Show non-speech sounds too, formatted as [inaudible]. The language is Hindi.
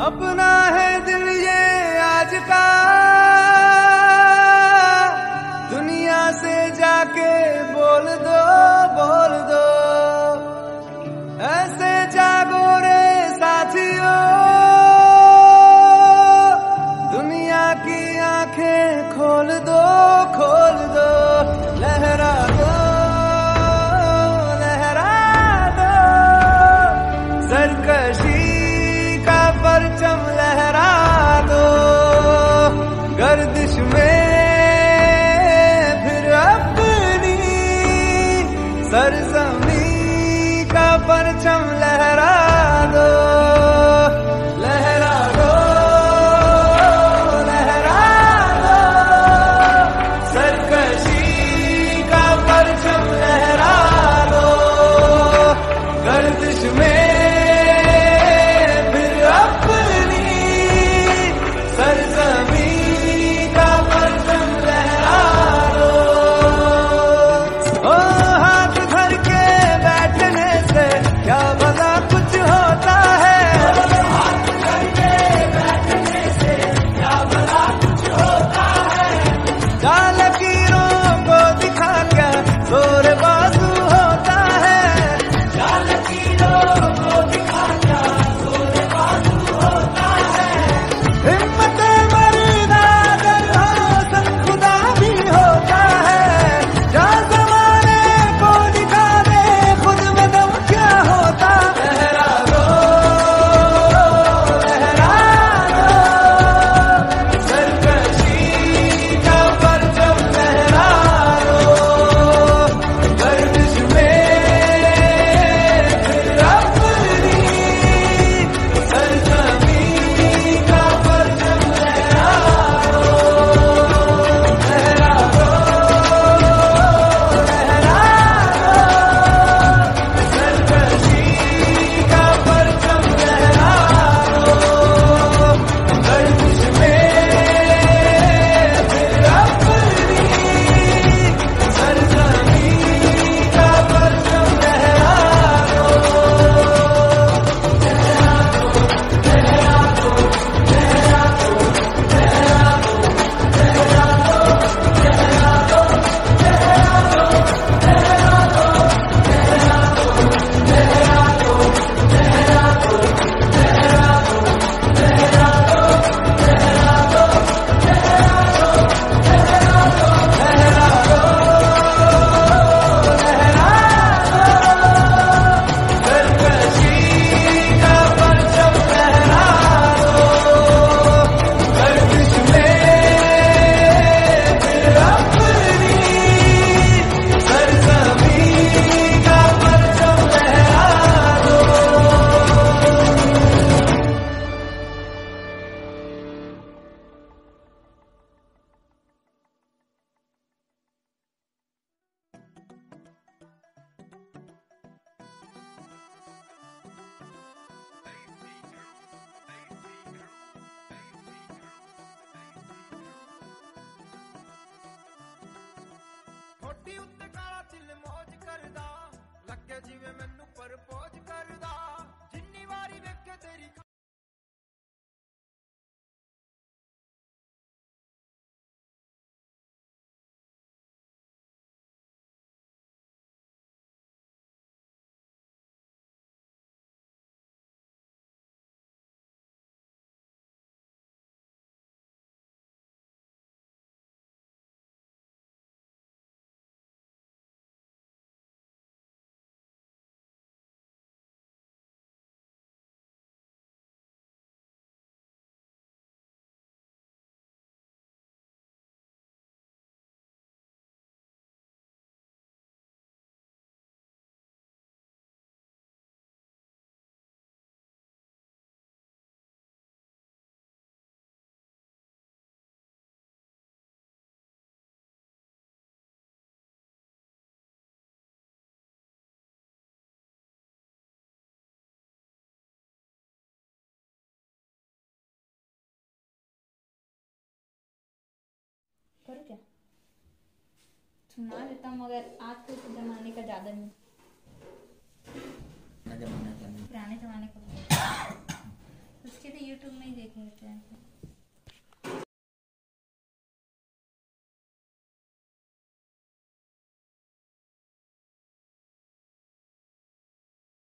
अपना है दिल ये आज का। दुनिया से जाके बोल दो बोल दो। सर ਛਾਤੀ ਉੱਤੇ ਕਾਲਾ ਦਿਲ ਮੌਜ ਕਰਦਾ। ਲੱਗੇ करो क्या? सुना देता हूँ मगर आज तो के ज़माने का ज़्यादा नहीं। पुराने ज़माने का। [coughs] उसके तो लिए यूट्यूब में ही देख हैं।